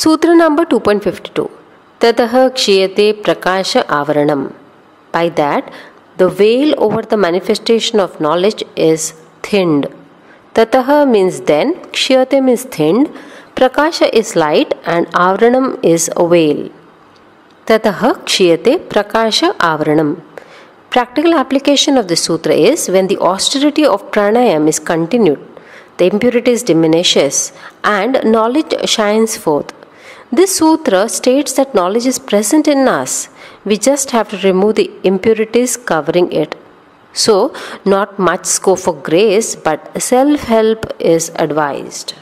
Sutra number 2.52 Tataha Kshiyate Prakasha Avaranam. By that, the veil over the manifestation of knowledge is thinned. Tataha means then, Kshiyate means thinned, Prakasha is light, and Avaranam is a veil. Tataha Kshiyate Prakasha Avaranam. Practical application of this sutra is when the austerity of pranayam is continued, the impurities diminishes and knowledge shines forth. This sutra states that knowledge is present in us. We just have to remove the impurities covering it. So, not much scope for grace, but self help is advised.